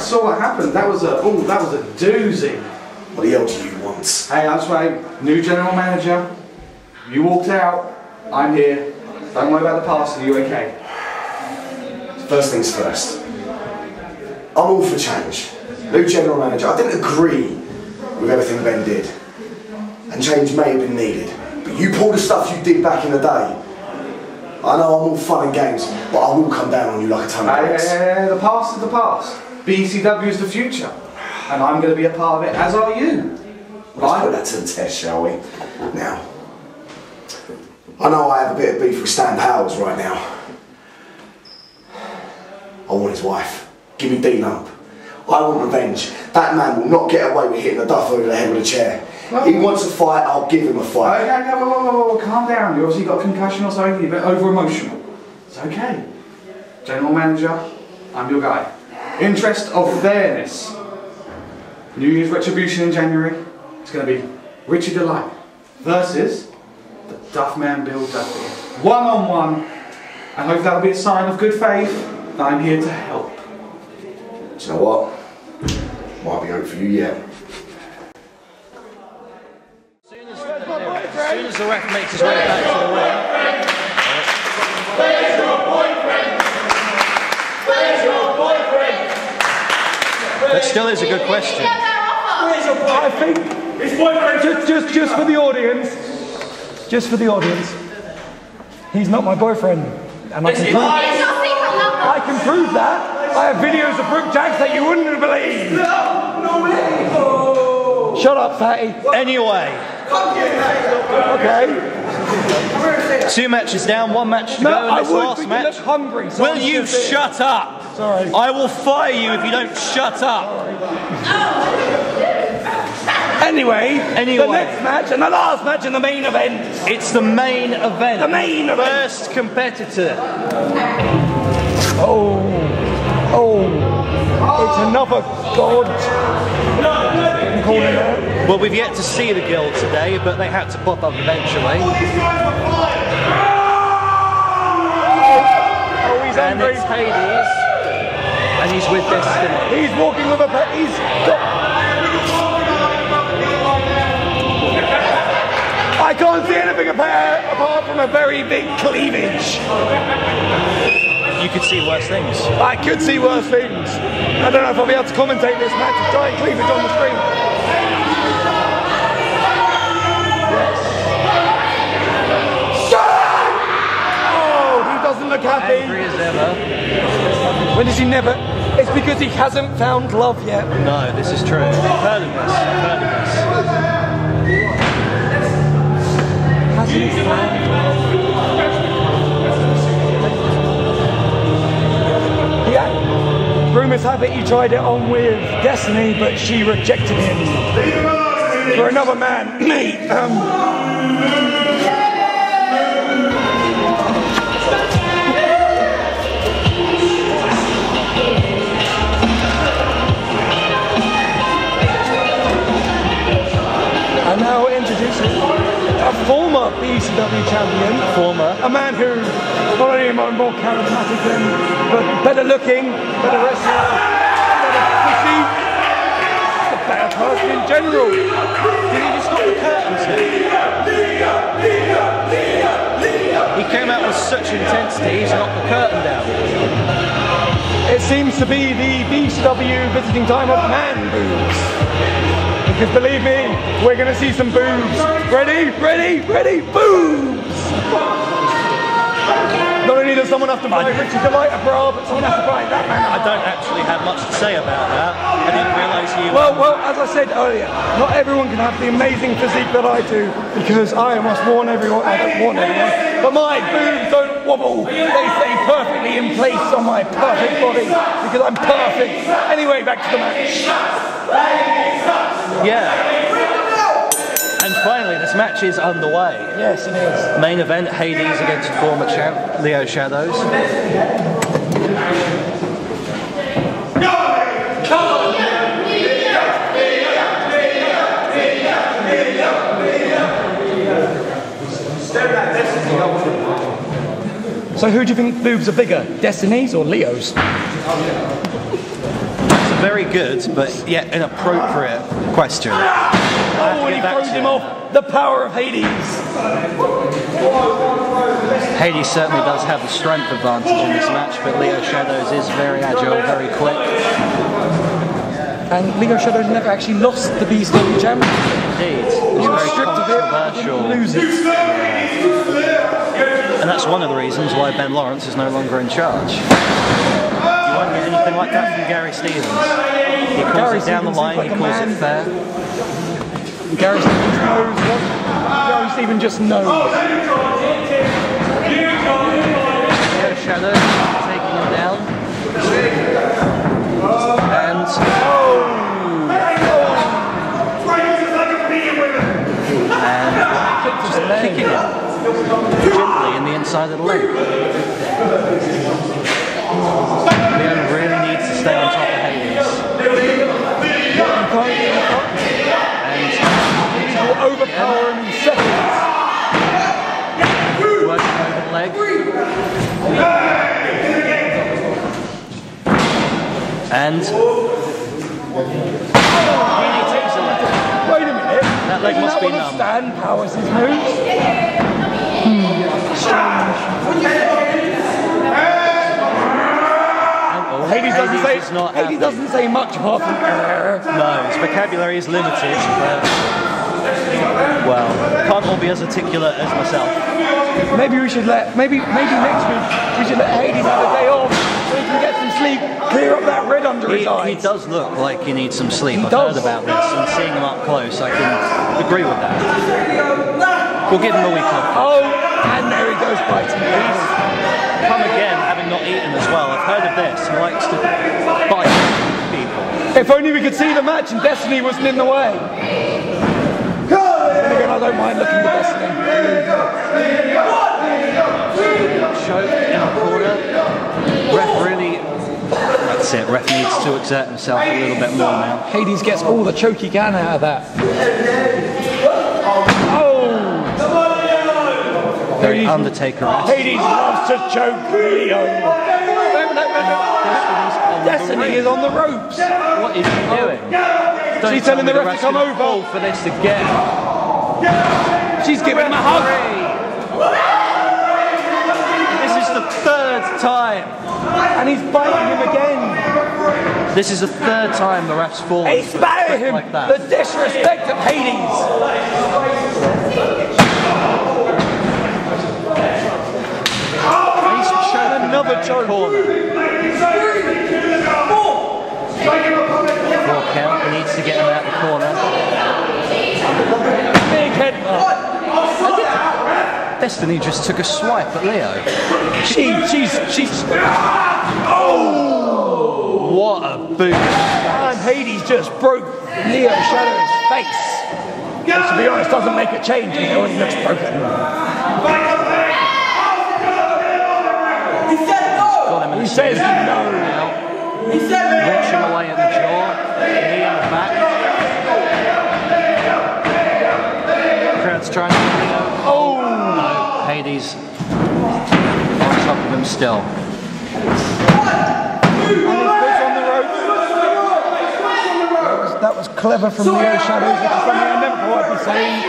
saw what happened. That was a oh, that was a doozy. What the hell do you want? Hey, that's right. New general manager. You walked out. I'm here. Don't worry about the past. Are you okay? First things first. I'm all for change. New general manager. I didn't agree with everything Ben did. And change may have been needed. But you pulled the stuff you did back in the day. I know I'm all fun and games, but I will come down on you like a ton of hey, bricks. hey, hey, the past is the past. BCW is the future. And I'm going to be a part of it, as are you. Let's put that to the test, shall we? Now, I know I have a bit of beef with Stan Powers right now. I want his wife. Give me Dean up. I want revenge. That man will not get away with hitting the duff over the head with a chair. He wants a fight, I'll give him a fight. Okay, okay, whoa, whoa, whoa, calm down. You obviously got a concussion or something, you're a bit over emotional. It's okay. General manager, I'm your guy. Interest of fairness. New Year's retribution in January. It's going to be Richard Delight versus the Duffman Bill Duffy. One on one. I hope that'll be a sign of good faith that I'm here to help. Do you know what? Might be hope for you yet. As soon as the ref makes his way back to the ring, that still is a good question. I think just, just, just for the audience, just for the audience, he's not my boyfriend, and I can prove, I can prove that. I have videos of Brooke Jacks that you wouldn't believe. No, no way. Shut up, fatty. Anyway, Okay. two matches down, one match to No, go in I this would, last but you look hungry. so Will I'm you shut up? Sorry. I will fire you if you don't shut up. Anyway, Anyway. the next match and the last match in the main event. It's the main event. The main event. First competitor. Oh, oh, it's another god. I'm calling it. Well, we've yet to see the guild today, but they had to pop up eventually. Oh, he's And angry. it's Hades, and he's with Destiny. He's walking with a he's got. I can't see anything apart, apart from a very big cleavage. You could see worse things. I could see worse things. I don't know if I'll be able to commentate this match giant cleavage on the screen. He happy. Angry as ever. When does he never? It's because he hasn't found love yet. No, this is true. I've heard of this. Heard of this. Hasn't found love. Yeah. Rumours have it he tried it on with Destiny, but she rejected him for another man. Me. Um, a former BCW champion, Former. a man who not only am I more charismatic than, but better looking, better wrestler, better physique, a better person in general. Did he just stop the curtains He came out with such intensity, he's knocked the curtain down. It seems to be the BCW visiting time of man boobs. Because believe me, we're going to see some boobs. Ready? Ready? Ready? Boobs! Not only does someone have to buy Richie Delight a bra, but someone has to buy that man. I don't actually have much to say about that. I didn't realise you. Well, well, as I said earlier, not everyone can have the amazing physique that I do because I must warn everyone. I don't warn everyone, but my boobs don't wobble. They stay perfectly in place on my perfect body because I'm perfect. Anyway, back to the match. Yeah. And finally, this match is underway. Yes, it is. Main event: Hades against former champ Leo Shadows. So, who do you think boobs are bigger, Destiny's or Leo's? It's a very good, but yet inappropriate question. Oh, and he throws to him off. The power of Hades. Hades certainly does have the strength advantage in this match, but Leo Shadows is very agile, very quick. And Leo Shadows never actually lost the BCW championship. Indeed, it's He was very stripped of it, didn't controversial. lose it. And that's one of the reasons why Ben Lawrence is no longer in charge. You won't get anything like that from Gary Stevens. He calls Gary it down the line, seems he like a calls it fair. Gary Stevens knows what. Gary Stevens just knows. Leo Shadows taking him down. And oh. and just kicking him gently in the inside of the leg. Leo really needs to stay on top of Hades. Hades overpower him in seconds. Over the leg. And. Wait a minute. That leg Isn't must that be numb. Stan Powers' his moves? Oh, Hades doesn't say. is not Hades doesn't say much from. No, his vocabulary is limited, but well, can't all be as articulate as myself. Maybe we should let. Maybe maybe next week we should let Hades have a day off so he can get some sleep, clear up that red under He, his eyes. he does look like he needs some sleep. He I've does. heard about this, and seeing him up close, I can agree with that. We'll give him a week off. Oh, and there he goes biting. Come again, having not eaten as well. I've heard of this. He likes to bite people. If only we could see the match and Destiny wasn't in the way. And again, I don't mind looking at Destiny. Choke in the corner. Ref really. That's it. Ref needs to exert himself a little bit more now. Hades gets all the choke he can out of that. Oh! Very Undertaker. Hades loves to choke Leo. Destiny is on the ropes. What is he doing? Don't She's telling the ref to come over. for this again. She's giving him a hug. This is the third time. And he's biting him again. This is the third time the ref's fallen. He's batting him. like that. The disrespect of Hades. He's choking Another choke. corner. Four count. He needs to get him out the corner. Big head. Destiny just took a swipe at Leo. She, she's, she's. Oh! What a boot. And Hades just broke Leo Shadow's face. Which, to be honest, doesn't make a change. He already looks broken. Got him in He the says center. no. Wrenching away at the jaw. Knee in the back. Crowd's trying to Leo. Oh! Hades on top of him still. And his foot's on the ropes. That was, clever from Leo Shadows, which is something I never thought I'd be saying.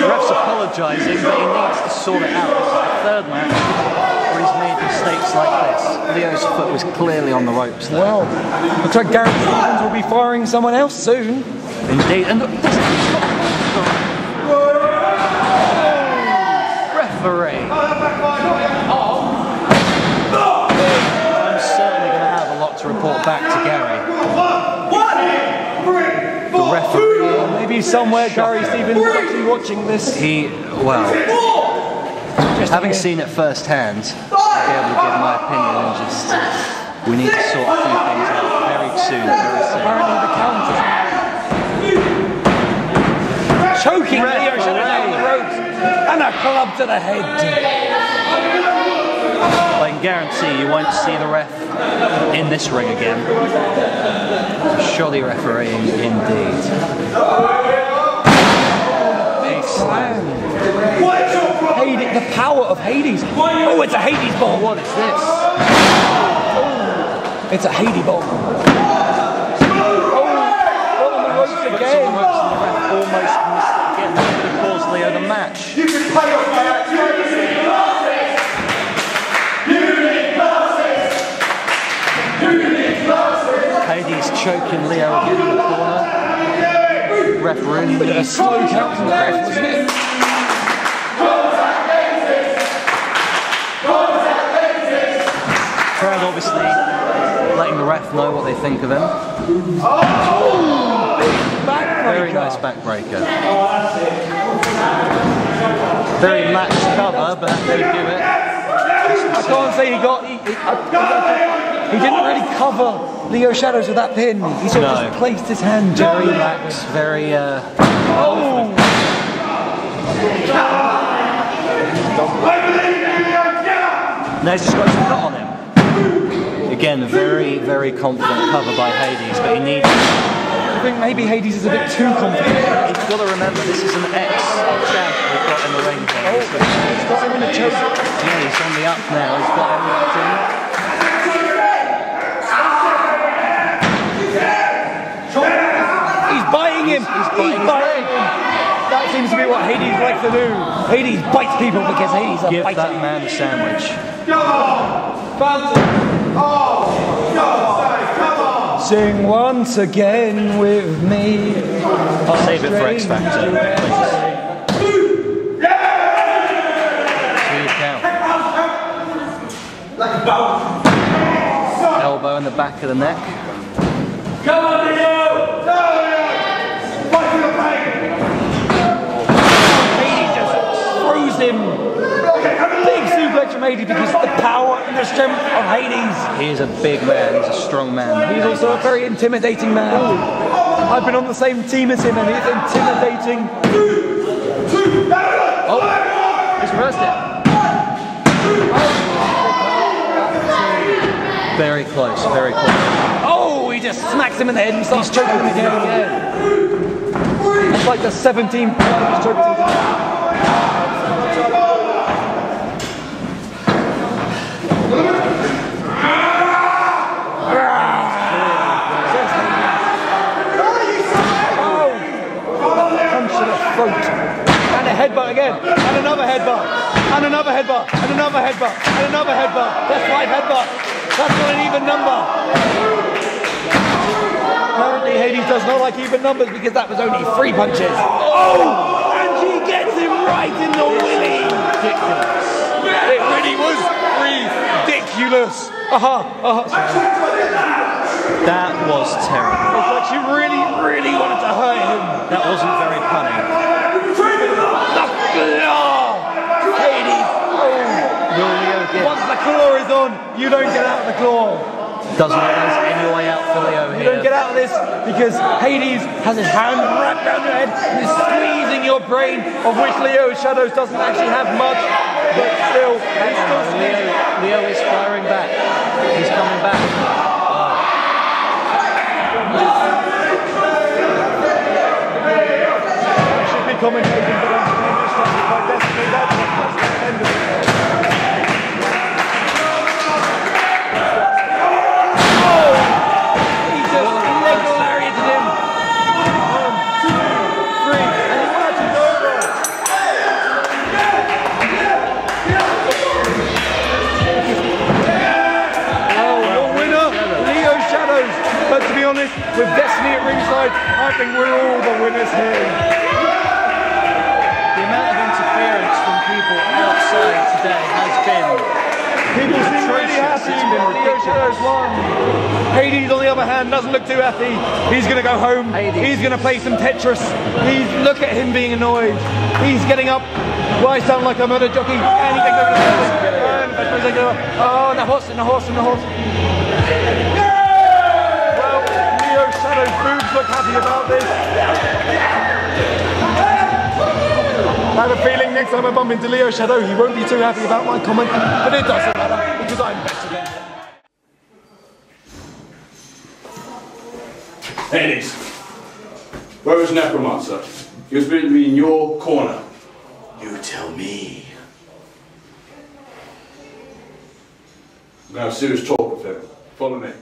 The ref's apologising, but he needs to sort it out. This is the third match where he's made mistakes like this. Leo's foot was clearly on the ropes there. Well, looks like Garrett Stevens will be firing someone else soon. Indeed. And look, referee. I'm certainly going to have a lot to report back to Gary. The referee, Maybe somewhere Gary Stevens is actually watching this. he, well, Just having seen it firsthand, I'll be able to give my opinion and just, we need to sort a few things out very soon, very soon. Apparently the counter. Choking. Leo Shadows out on the ropes. And a club to the head. I can guarantee you won't see the ref in this ring again. Shoddy refereeing indeed. Big slam. Hades, the power of Hades. Oh, it's a Hades bomb. What is this? Oh, it's a Hades bomb. You can pay off my Hades choking Leo in the corner. Ref really A slow count from the ref, wasn't it? Crowd obviously letting the ref know what they think of him. Very nice backbreaker. Very lax cover, but they give it. I can't say he got. He, he, I- he didn't really cover Leo Shadows with that pin. He sort of No. just placed his hand Very gently. lax, very uh, Oh! Now he's just got his foot on him. Again, very, very confident cover by Hades, but he needs. I think maybe Hades is a bit too confident. You've got to remember this is an ex-champ we've got in the ring. here. He's got him in a choke. Oh, yeah, he's on the up now. He's got him locked in. He's biting him. He's, biting his biting him. That seems to be what Hades likes to do. Hades bites people because Hades are Give biting. that man a sandwich. Sing once again with me. I'll save it for X Factor. Please. Two count. Elbow in the back of the neck. Hades just throws him. Big Hades because the power and the strength of Hades. He is a big man. He's a strong man. He's also a very intimidating man. I've been on the same team as him and he's intimidating. Oh, he's reversed it. Very close, very close. Oh, he just smacks him in the head and starts choking him again. It's like the 17th time he's choked him. Punch to the throat. And a headbutt again. And another headbutt. And another headbutt. And another headbutt. And another headbutt. That's five headbutts. That's not an even number. Apparently Hades does not like even numbers because that was only three punches. Oh! And she gets him right in the willy. Ridiculous. It really was ridiculous. Aha, aha. That was terrible. It's like she really, really wanted to hurt him. That wasn't very punny. The claw! Hades! Oh! Will Leo get? Once the claw is on, you don't get out of the claw. Doesn't look like there's any way out for Leo You don't get out of this because Hades has his hand wrapped around your head and is squeezing your brain, of which Leo Shadows doesn't actually have much, but still, he's still Leo. Leo is firing back. He's coming back. should be commentating, but I'm being distracted by Destiny. That's that's the with Destiny at ringside, I think we're all the winners here. The amount of interference from people outside today has been People seem really happy that Shadows won. Hades, on the other hand, doesn't look too happy. He's going to go home. Hades. He's going to play some Tetris. He's look at him being annoyed. He's getting up. Well, sound like a motor jockey, and he takes over the field. And back. Oh, the horse, and the horse, and the horse. Well, Leo Shadows boobs look happy about this. I have a feeling next time I bump into Leo Shadow, he won't be too happy about my comment, but it doesn't matter because I'm better than him. Hades, where is Necromancer? He was supposed to be in your corner. You tell me. I'm going to have serious talk with him. Follow me.